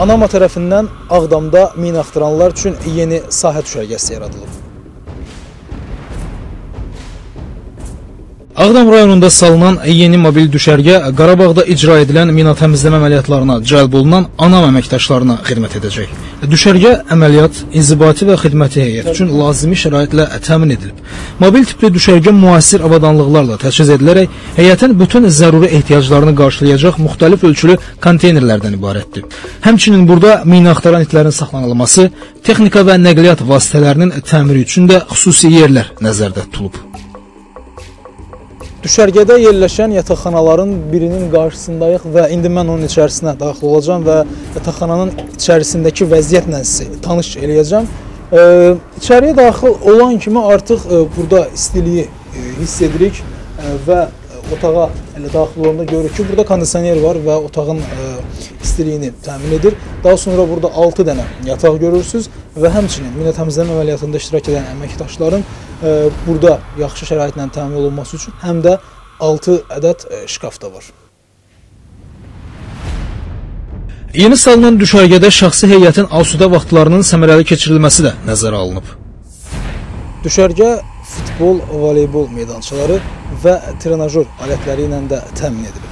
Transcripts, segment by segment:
Anama tərəfindən Ağdamda mina axtaranlar üçün yeni sahə düşərgəsi yaradılıb. Ağdam rayonunda salınan yeni mobil düşərgə Qarabağda icra edilən mina təmizləmə əməliyyatlarına cəlb olunan anam əməkdaşlarına xidmət edəcək. Düşərgə əməliyyat, inzibati və xidməti heyəti üçün lazımi şəraitlə təmin edilib. Mobil tipli düşərgə müasir avadanlıqlarla təchiz edilərək heyətin bütün zəruri ehtiyaclarını qarşılayacaq müxtəlif ölçülü konteynerlərdən ibarətdir. Həmçinin burada mina axtaran itlərin saxlanılması, texnika və nəqliyyat vasitələrinin təmiri üçün də xüsusi yerlər nəzərdə tutulub. Düşərgədə yerləşən yataqxanaların birinin qarşısındayıq və indi mən onun içərisinə daxil olacağam və yataqxananın içərisindəki vəziyyətlə sizə tanış eləyəcəm. E, içəriyə daxil olan kimi artıq e, burada istiliyi e, hiss edirik və otağa elə daxil olanda görürük ki, burada kondisioner var və otağın istiliyini təmin edir. Daha sonra burada 6 dənə yataq görürsüz və həmçinin mina təmizləmə əməliyyatında iştirak edən əməkdaşların e, burada yaxşı şəraitlə təmin olunması üçün həm də 6 ədəd e, şkaf da var. Yeni salınan düşərgədə şəxsi heyətin asudə vaxtlarının səmərəli keçirilməsi də nəzərə alınıb. Düşərgə futbol, voleybol meydançaları və trenajör alətləri ilə də təmin edilib.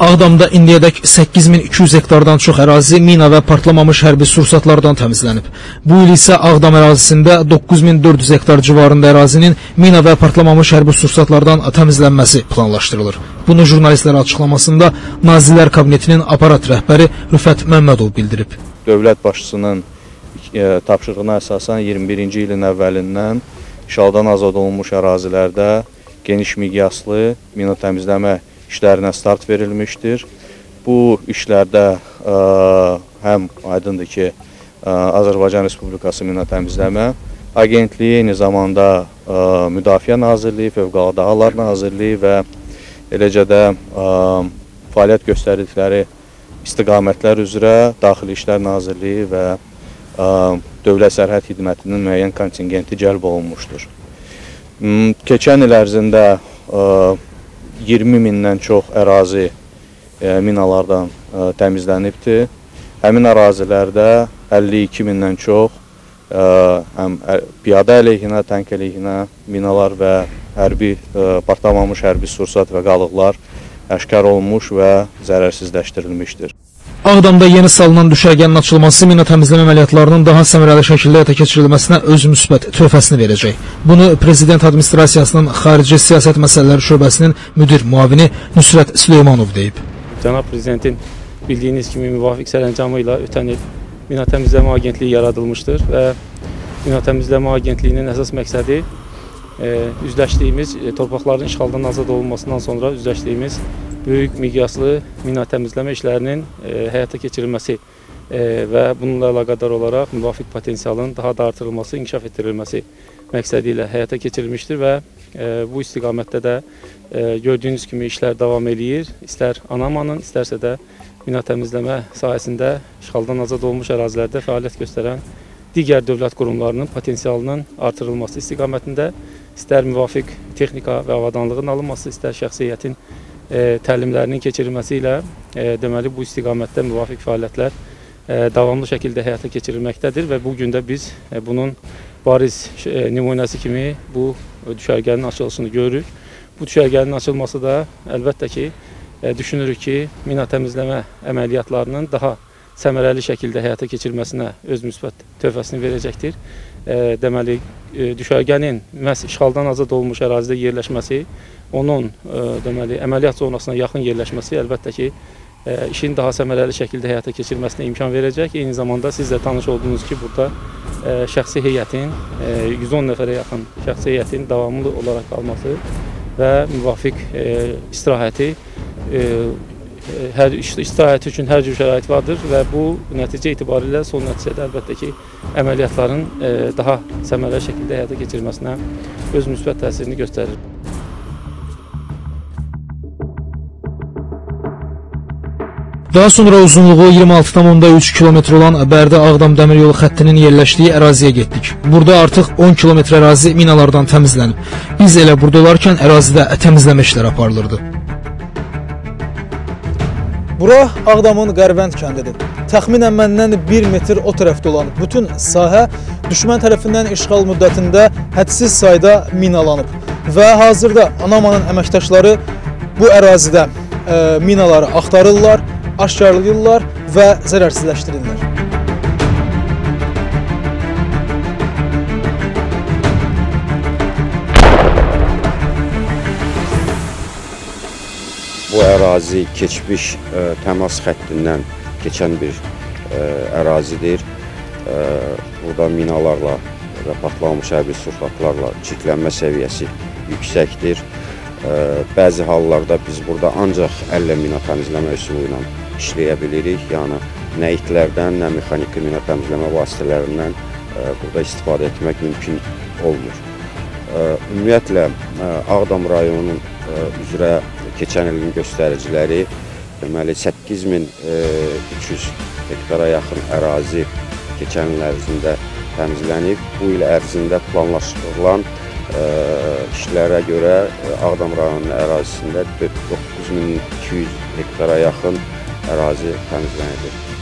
Ağdamda indiyədək 8200 hektardan çox ərazi mina və partlamamış hərbi sursatlardan təmizlənib. Bu il isə Ağdam ərazisində 9400 hektar civarında ərazinin mina və partlamamış hərbi sursatlardan təmizlənməsi planlaşdırılır. Bunu jurnalistlərə açıqlamasında Nazirlər Kabinetinin aparat rəhbəri Rüfət Məmmədov bildirib. Dövlət başçısının e, tapşırığına əsasən 21-ci ilin əvvəlindən işğaldan azad olunmuş ərazilərdə geniş miqyaslı mina təmizləmə işlərinə start verilmişdir. Bu işlərdə ə, həm aydındır ki, ə, Azərbaycan Respublikası Mina Təmizləmə Agentliyi, eyni zamanda ə, Müdafiə Nazirliyi, Fövqəladə Hallar Nazirliyi və eləcə də ə, fəaliyyət göstərdikləri istiqamətlər üzrə Daxili İşlər Nazirliyi və ə, Dövlət Sərhəd Xidmətinin müəyyən kontingenti cəlb olunmuşdur. Keçən il ərzində ə, 20 mindən çox ərazi e, minalardan e, təmizlənibdir. Həmin ərazilərdə 52 mindən çox e, həm piyada əleyhinə, tank əleyhinə minalar və hərbi partlamamış hərbi sursat və qalıqlar əşkar olunmuş və zərərsizləşdirilmişdir. Ağdamda yeni salınan düşərgənin açılması mina təmizləmə əməliyyatlarının daha səmərəli şəkildə həyata keçirilməsinə öz müsbət töhfəsini verəcək. Bunu Prezident Administrasiyasının Xarici Siyasət Məsələləri Şöbəsinin müdir müavini Nüsrət Süleymanov deyib. Cənab Prezidentin bildiyiniz kimi müvafiq sərəncamı ilə ötən il Mina Təmizləmə Agentliyi yaradılmışdır və Mina Təmizləmə Agentliyinin əsas məqsədi e, üzləşdiyimiz e, torpaqların işğaldan azad olunmasından sonra üzləşdiyimiz böyük miqyaslı mina təmizləmə işlərinin e, həyata keçirilməsi e, və bununla əlaqədar olaraq müvafiq potensialın daha da artırılması, inkişaf etdirilməsi məqsədi ilə həyata keçirilmişdir və e, bu istiqamətdə də gördüyünüz kimi işlər davam eləyir. İstər Anamanın, istərsə də mina təmizləmə sahəsində işğaldan azad olmuş ərazilərdə fəaliyyət göstərən digər dövlət qurumlarının potensialının artırılması istiqamətində istər müvafiq texnika və avadanlığın alınması, istər şəxsiyyətin e, təlimlərinin keçirilməsi ilə e, deməli bu istiqamətdə müvafiq fəaliyyətlər e, davamlı şəkildə həyata keçirilməkdədir və bu gün də biz e, bunun bariz e, nümunəsi kimi bu düşərgənin açılışını görürük. Bu düşərgənin açılması da əlbəttə ki, e, düşünürük ki, mina təmizləmə əməliyyatlarının daha səmərəli şəkildə həyata keçirilməsinə öz müsbət töhfəsini verəcəkdir. Deməli, düşərgənin məhz işğaldan azad olmuş ərazidə yerləşməsi onun deməli əməliyyat zonasına yaxın yerləşməsi əlbəttə ki, işin daha səmərəli şəkildə həyata keçirilməsinə imkan verəcək. Eyni zamanda siz də tanış oldunuz ki, burada şəxsi heyətin ə, 110 nəfərə yaxın şəxsi heyətin davamlı olaraq qalması və müvafiq istirahəti hər istirahət üçün hər cür şərait vardır və bu nəticə itibarilə son nəticədə əlbəttə ki, əməliyyatların ə, daha səmərəli şəkildə həyata keçirilməsinə öz müsbət təsirini göstərir. Daha sonra uzunluğu 26,3 kilometr olan Bərdə-Ağdam dəmir yolu xəttinin yerləşdiyi əraziyə getdik. Burada artıq 10 kilometr ərazi minalardan təmizlənib. Biz elə burada olarkən ərazidə təmizləmə işləri aparılırdı. Bura Ağdamın Qərvənd kəndidir. Təxminən məndən 1 metr o tərəfdə olan bütün sahə düşmən tərəfindən işğal müddətində hədsiz sayda minalanıb və hazırda Anamanın əməkdaşları bu ərazidə e, minaları axtarırlar, aşkarlayırlar və zərərsizləşdirirlər. Bu ərazi keçmiş ə, təmas xəttindən keçən bir ə, ərazidir. Ə, burada minalarla və partlanmış hərbi sursatlarla çirklənmə səviyyəsi yüksəkdir. Ə, bəzi hallarda biz burada ancaq əllə mina təmizləmə üsulu ilə işləyə bilirik. Yəni nə itlərdən, nə mexaniki mina təmizləmə vasitələrindən ə, burada istifadə etmək mümkün olmur. Ə, Ümumiyyətlə ə, Ağdam rayonunun üzrə keçən ilin göstəriciləri deməli 8300 hektara yaxın ərazi keçən il ərzində təmizlənib. Bu il ərzində planlaşdırılan ə, işlərə görə ə, Ağdam rayonunun ərazisində 9200 hektara yaxın ərazi təmizlənəcək.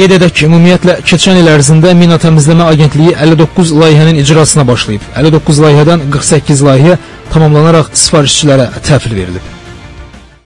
Qeyd edək ki, ümumiyyətlə keçən il ərzində Mina Təmizləmə Agentliyi 59 layihənin icrasına başlayıb. 59 layihədən 48 layihə tamamlanaraq sifarişçilərə təhvil verilib.